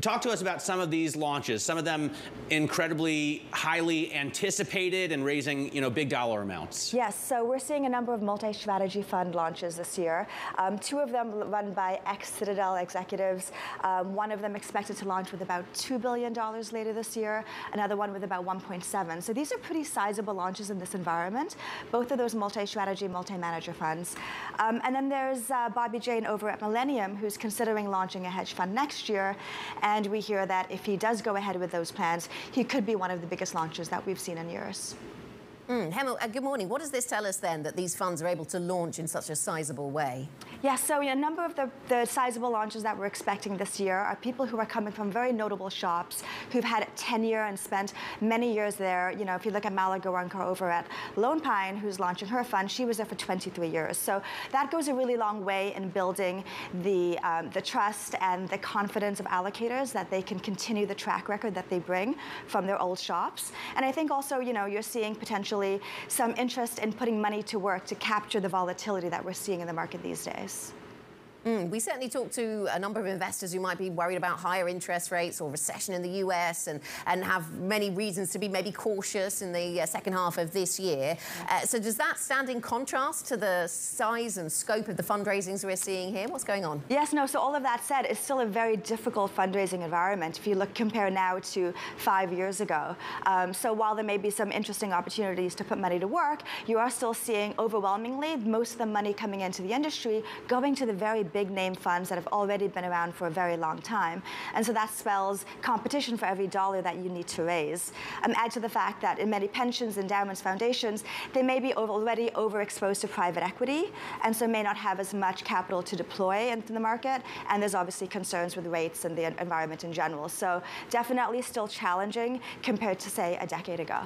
Talk to us about some of these launches, some of them incredibly highly anticipated and raising, you know, big dollar amounts. Yes, so we're seeing a number of multi-strategy fund launches this year. Um, two of them run by ex-Citadel executives. Um, one of them expected to launch with about $2 billion later this year, another one with about 1.7. So these are pretty sizable launches in this environment, both of those multi-strategy, multi-manager funds. Um, and then there's uh, Bobby Jain over at Millennium, who's considering launching a hedge fund next year. And we hear that if he does go ahead with those plans, he could be one of the biggest launches that we've seen in years. Mm, Hema, uh, good morning. What does this tell us then that these funds are able to launch in such a sizable way? Yeah, so a number of the, the sizable launches that we're expecting this year are people who are coming from very notable shops who've had tenure and spent many years there. You know, if you look at Mala over at Lone Pine, who's launching her fund, she was there for 23 years. So that goes a really long way in building the, um, the trust and the confidence of allocators that they can continue the track record that they bring from their old shops. And I think also, you know, you're seeing potential some interest in putting money to work to capture the volatility that we're seeing in the market these days. Mm, we certainly talked to a number of investors who might be worried about higher interest rates or recession in the US and, and have many reasons to be maybe cautious in the uh, second half of this year. Uh, so does that stand in contrast to the size and scope of the fundraisings we're seeing here? What's going on? Yes, no, so all of that said, it's still a very difficult fundraising environment if you look compare now to five years ago. Um, so while there may be some interesting opportunities to put money to work, you are still seeing overwhelmingly most of the money coming into the industry going to the very big name funds that have already been around for a very long time. And so that spells competition for every dollar that you need to raise. Um, add to the fact that in many pensions, endowments, foundations, they may be already overexposed to private equity, and so may not have as much capital to deploy into the market. And there's obviously concerns with rates and the environment in general. So definitely still challenging compared to, say, a decade ago.